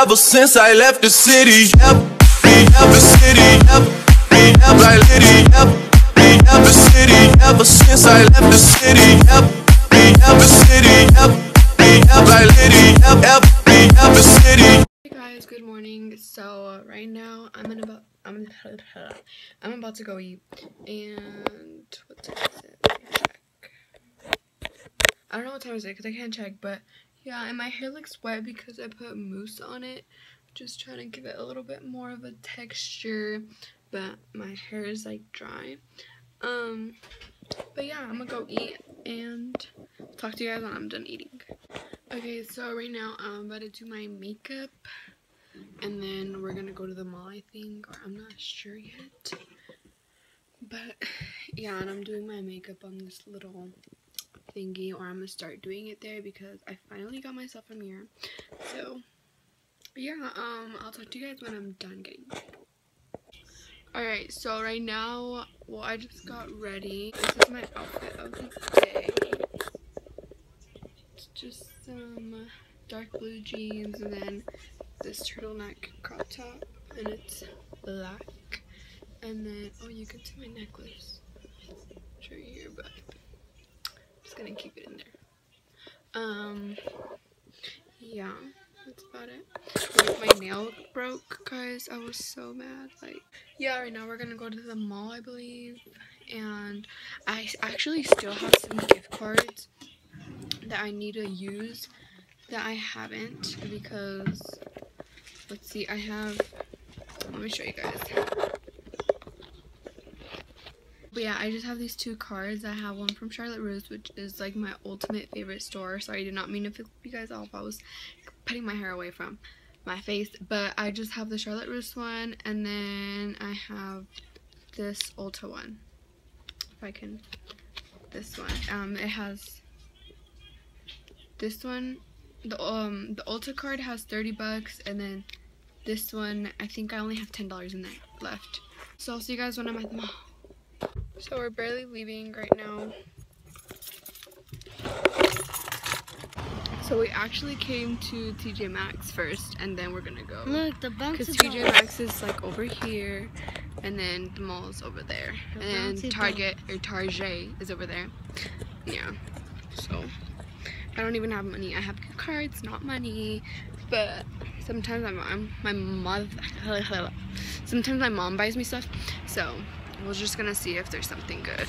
ever since I left the city. Yep, ever city. Yep. Yep, city. Ever since I left the city. Yep, ever city. Yep, ever I litty. Yep, ever city. Hey guys, good morning. So uh, right now I'm in about I'm I'm about to go eat, and what time is it? I don't know what time is it because I can't check, but yeah, and my hair looks wet because I put mousse on it. Just trying to give it a little bit more of a texture, but my hair is like dry. Um, but yeah, I'm gonna go eat and talk to you guys when I'm done eating. Okay, so right now I'm about to do my makeup and then we're gonna go to the mall I think or I'm not sure yet but yeah and I'm doing my makeup on this little thingy or I'm gonna start doing it there because I finally got myself a mirror so yeah um I'll talk to you guys when I'm done getting Alright, so right now, well, I just got ready. This is my outfit of the day. It's just some dark blue jeans and then this turtleneck crop top and it's black and then oh you can see my necklace it's right here but I'm just gonna keep it in there. Um yeah that's about it. Like my nail broke guys. I was so mad. Like yeah right now we're gonna go to the mall I believe. And I actually still have some gift cards that I need to use that I haven't because let's see I have let me show you guys but yeah I just have these two cards. I have one from Charlotte Russe which is like my ultimate favorite store. Sorry I did not mean to flip you guys off. I was putting my hair away from my face. But I just have the Charlotte Russe one and then I have this Ulta one. If I can this one. Um it has this one the um the Ulta card has 30 bucks and then this one I think I only have ten dollars in there left. So I'll see you guys when I'm at the mall so we're barely leaving right now so we actually came to TJ Maxx first and then we're gonna go Look, the bouncy because TJ Maxx is like over here and then the mall is over there The and bouncy Target or Target is over there yeah so I don't even have money. I have cards, not money. But sometimes my mom, my mother, sometimes my mom buys me stuff. So we're just gonna see if there's something good.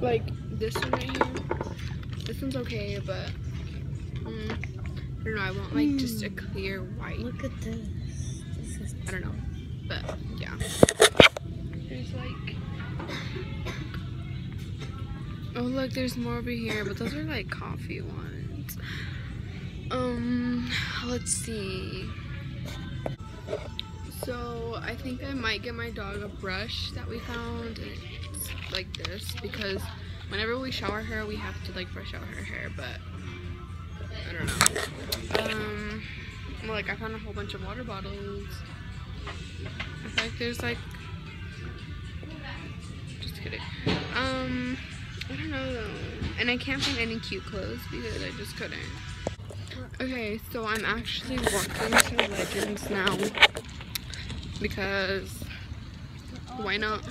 Like this one right here. This one's okay, but mm, I don't know. I want like just a clear white. Look at this. This is I don't know, but yeah. There's like. Oh look, there's more over here, but those are like coffee ones. Um, let's see. So I think I might get my dog a brush that we found. Like this because whenever we shower her, we have to like brush out her hair, but I don't know. Um, well, like I found a whole bunch of water bottles. I feel like there's like, just kidding. Um, I don't know though. And I can't find any cute clothes because I just couldn't. Okay, so I'm actually walking to Legends now because why not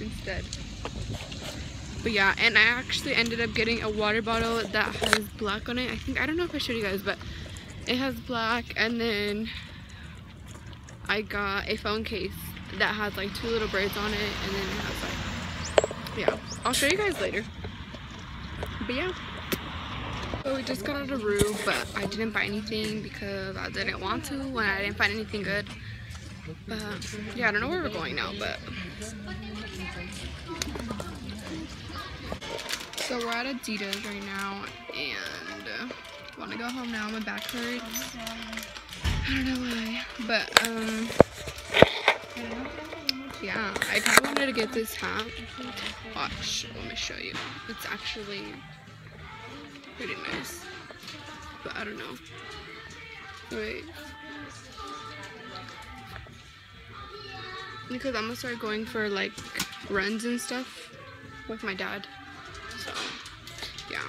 instead? But yeah, and I actually ended up getting a water bottle that has black on it. I think, I don't know if I showed you guys, but it has black and then I got a phone case that has like two little birds on it and then it has like, yeah. I'll show you guys later. But yeah. So we just got out of Rue, but I didn't buy anything because I didn't want to and I didn't find anything good. Yeah, I don't know where we're going now, but. So we're at Adidas right now and uh, want to go home now. My back hurts. I don't know why, but um, yeah, I kind of wanted to get this hat. Watch, let me show you. It's actually pretty nice, but I don't know. Wait. Because I'm gonna start going for like runs and stuff with my dad. So, yeah.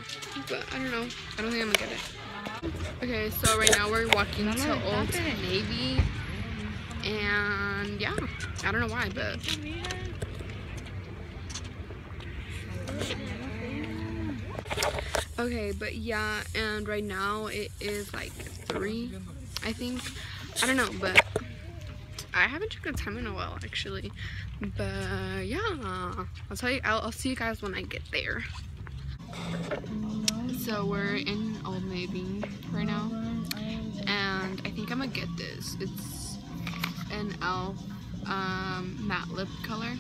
But I don't know. I don't think I'm gonna get it. Okay, so right now we're walking to Old Navy. And yeah, I don't know why, but Okay, but yeah, and right now it is like three, I think. I don't know, but I haven't checked the time in a while actually. But yeah, I'll tell you. I'll, I'll see you guys when I get there. So we're in Old Navy right now, and I think I'm gonna get this. It's an elf um, matte lip color.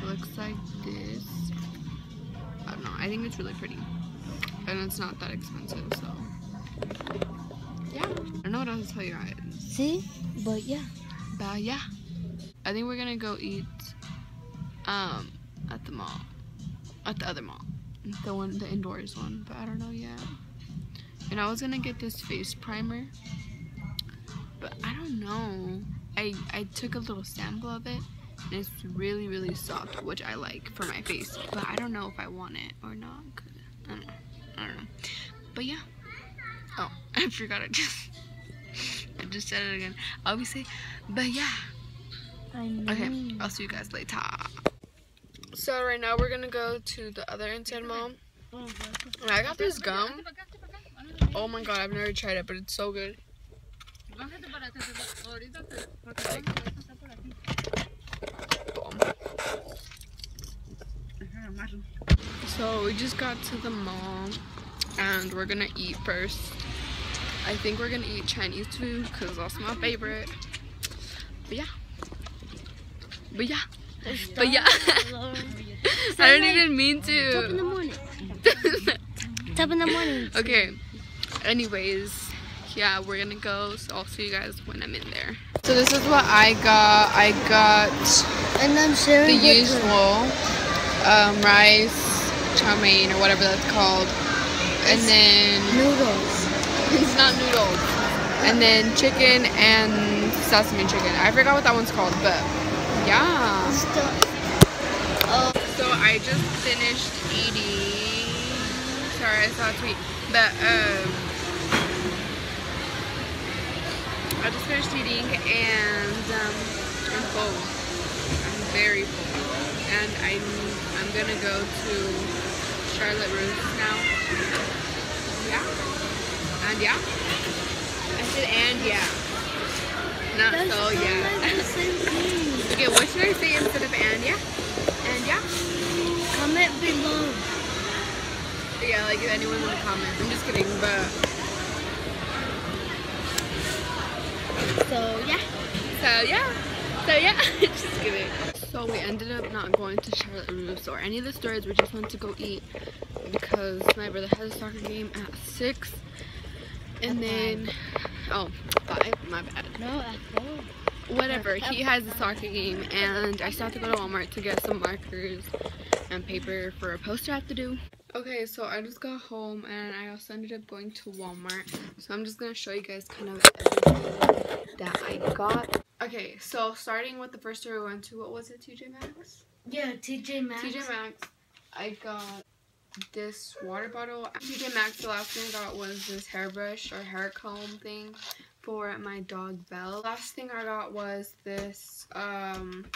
It looks like this. I don't know. I think it's really pretty, and it's not that expensive. So yeah, I don't know what else to tell you guys. See? But yeah. But yeah, I think we're gonna go eat um at the mall, at the other mall, the one, the indoors one. But I don't know yet. And I was gonna get this face primer, but I don't know. I I took a little sample of it, and it's really really soft, which I like for my face. But I don't know if I want it or not. I don't know. I don't know. But yeah. Oh, I forgot it. Just I just said it again. Obviously, but yeah. I know. Okay, I'll see you guys later. So right now we're gonna go to the other inside mall. And I got this gum. Oh my god, I've never tried it, but it's so good. Boom. So we just got to the mall and we're gonna eat first. I think we're gonna eat Chinese food because that's my favorite. But yeah. But yeah. But yeah. I don't even mean Top in the to. morning. Top in the morning. okay. Anyways, yeah, we're gonna go. So I'll see you guys when I'm in there. So this is what I got. I got And I'm sharing the usual um, rice, chow mein, or whatever that's called, and then noodles. it's not noodles, and then chicken and sesame chicken. I forgot what that one's called, but yeah. Oh, So I just finished eating. Sorry, I saw a tweet, but um, I just finished eating and um, I'm full. I'm very full, and I'm I'm gonna go to Charlotte Russe now. Yeah, and yeah. I said and yeah, not that's so yeah. the same thing. okay, what should I say instead of and yeah? And yeah. Comment below. Yeah, like if anyone want to comment. I'm just kidding, but So yeah. so yeah, so yeah, just kidding. So we ended up not going to Charlotte Russe or any of the stores. We just went to go eat because my brother has a soccer game at six, and then oh five, my bad. No, at four. Whatever, he has a soccer game, and I still have to go to Walmart to get some markers and paper for a poster I have to do. Okay, so I just got home and I also ended up going to Walmart. So I'm just gonna show you guys kind of everything that I got. Okay, so starting with the first store we went to, what was it, TJ Maxx? Yeah, TJ Maxx. TJ Maxx, I got this water bottle. TJ Maxx, the last thing I got was this hairbrush or hair comb thing for my dog Belle. Last thing I got was this um,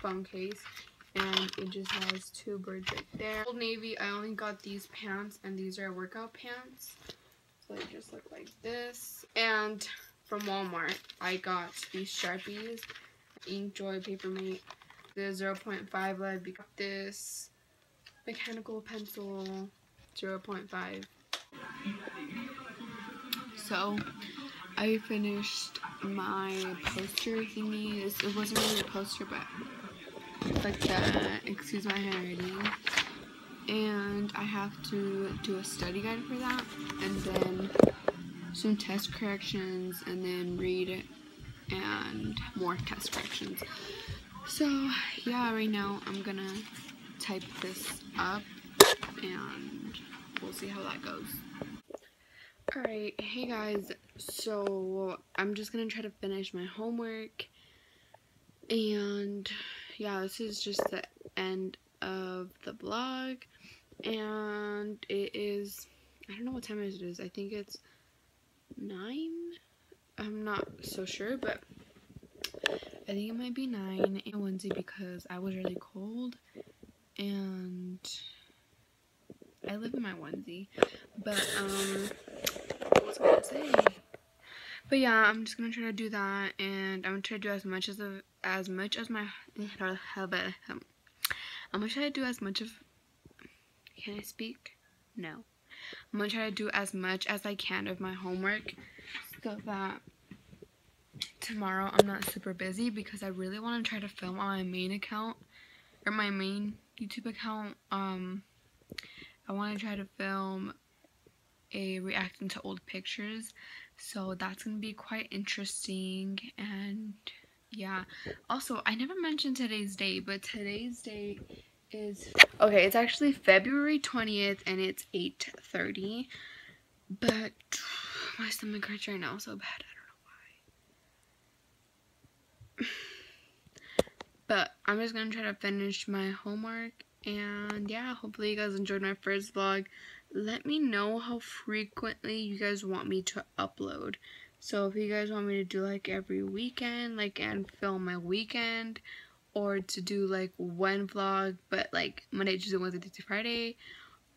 phone case. And it just has two birds right there. Old Navy, I only got these pants, and these are workout pants. So they just look like this. And from Walmart, I got these Sharpies, Inkjoy Papermate, the 0.5 lead. This mechanical pencil 0.5 so I finished my poster thingy. It wasn't really a poster but like the excuse my handwriting. And I have to do a study guide for that and then some test corrections and then read it and more test corrections. So yeah right now I'm gonna type this up and we'll see how that goes. Alright, hey guys, so I'm just gonna try to finish my homework. And yeah, this is just the end of the vlog. And it is, I don't know what time it is, I think it's nine. I'm not so sure, but I think it might be nine. In onesie because I was really cold and I live in my onesie. But um what was I gonna say? But yeah, I'm just gonna try to do that and I'm gonna try to do as much as of as much as my I'm gonna try to do as much of can I speak? No. I'm gonna try to do as much as I can of my homework so that tomorrow I'm not super busy because I really want to try to film on my main account or my main YouTube account. Um, I want to try to film a reacting to old pictures, so that's gonna be quite interesting. And yeah, also I never mentioned today's date, but today's date is okay. It's actually February twentieth, and it's eight thirty. But my stomach hurts right now so bad. I don't know why. But I'm just gonna try to finish my homework and yeah, hopefully you guys enjoyed my first vlog. Let me know how frequently you guys want me to upload. So if you guys want me to do like every weekend, like and film my weekend, or to do like one vlog, but like Monday, Tuesday, Wednesday, Thursday, Friday,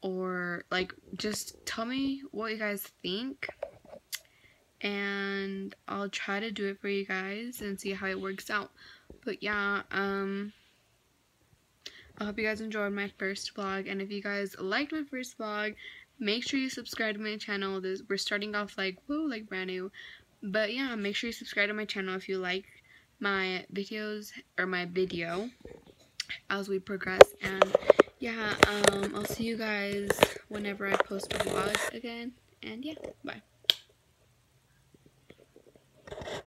or like just tell me what you guys think and I'll try to do it for you guys and see how it works out. But yeah, um I hope you guys enjoyed my first vlog and if you guys liked my first vlog, make sure you subscribe to my channel. This we're starting off like whoa, like brand new. But yeah, make sure you subscribe to my channel if you like my videos or my video as we progress and yeah, um I'll see you guys whenever I post a vlog again and yeah, bye.